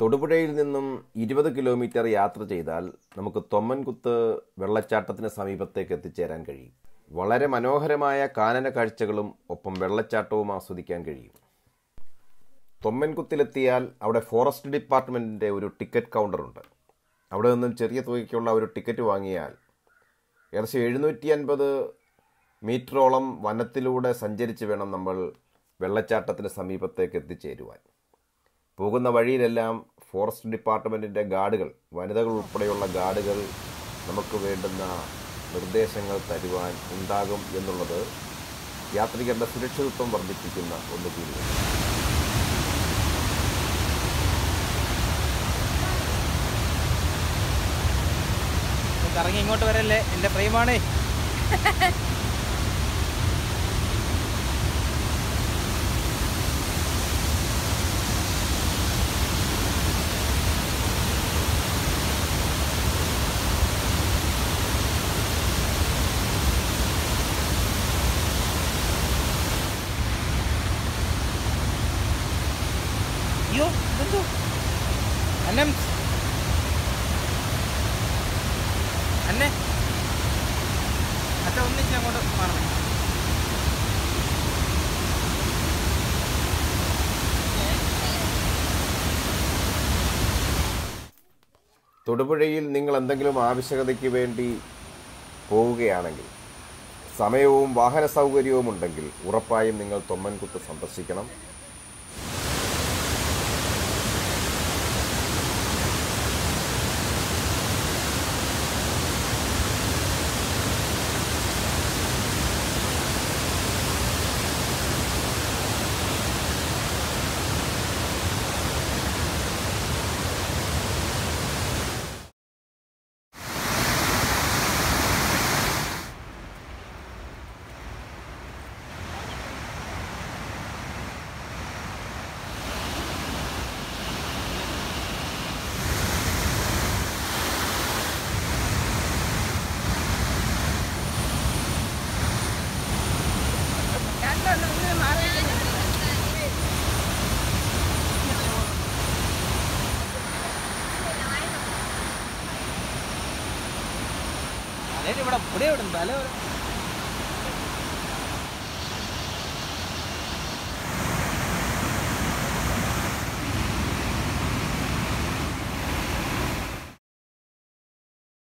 തൊടുപുഴയിൽ നിന്നും ഇരുപത് കിലോമീറ്റർ യാത്ര ചെയ്താൽ നമുക്ക് തൊമ്മൻകുത്ത് വെള്ളച്ചാട്ടത്തിന് സമീപത്തേക്ക് എത്തിച്ചേരാൻ കഴിയും. വളരെ മനോഹരമായ കാനന കാഴ്ചകളും ഒപ്പം വെള്ളച്ചാട്ടവും ആസ്വദിക്കാൻ കഴിയും. തൊമ്മൻകുത്തിലെത്തിയാൽ അവിടെ ഫോറസ്റ്റ് ഡിപ്പാർട്ട്മെന്റിന്റെ ഒരു ടിക്കറ്റ് കൗണ്ടറുണ്ട്. അവിടെ നിന്നും ചെറിയ തുകയ്ക്കുള്ള ഒരു ടിക്കറ്റ് വാങ്ങിയാൽ ഏകദേശം എഴുന്നൂറ്റി അൻപത് മീറ്ററോളം വനത്തിലൂടെ സഞ്ചരിച്ച് വേണം നമ്മൾ വെള്ളച്ചാട്ടത്തിന് സമീപത്തേക്ക് എത്തിച്ചേരുവാൻ. പോകുന്ന വഴിയിലെല്ലാം ഫോറസ്റ്റ് ഡിപ്പാർട്ട്മെന്റിന്റെ ഗാർഡുകൾ വനിതകൾ ഉൾപ്പെടെയുള്ള ഗാർഡുകൾ നമുക്ക് വേണ്ടുന്ന നിർദ്ദേശങ്ങൾ തരുവാൻ ഉണ്ടാകും എന്നുള്ളത് യാത്രികരുടെ സുരക്ഷിതത്വം വർദ്ധിപ്പിക്കുന്ന ഒന്ന് കൂടിയാണ്. കറങ്ങി ഇങ്ങോട്ട് വരല്ലേ? എന്റെ ഫ്രെയിമാണേ അയ്യോ ഇതെന്തോ? അന്നെ അന്നെ. അച്ഛ ഒന്നിച്ച് അങ്ങോട്ട് മാറണേ. തൊടുപുഴയിൽ നിങ്ങൾ എന്തെങ്കിലും ആവശ്യകതയ്ക്ക് വേണ്ടി പോവുകയാണെങ്കിൽ സമയവും വാഹന സൗകര്യവും ഉണ്ടെങ്കിൽ ഉറപ്പായും നിങ്ങൾ തൊമ്മൻകുത്ത് സന്ദർശിക്കണം. ഇവിടെ ഇവിടെ ഇവിടെ തല ഇവിടെ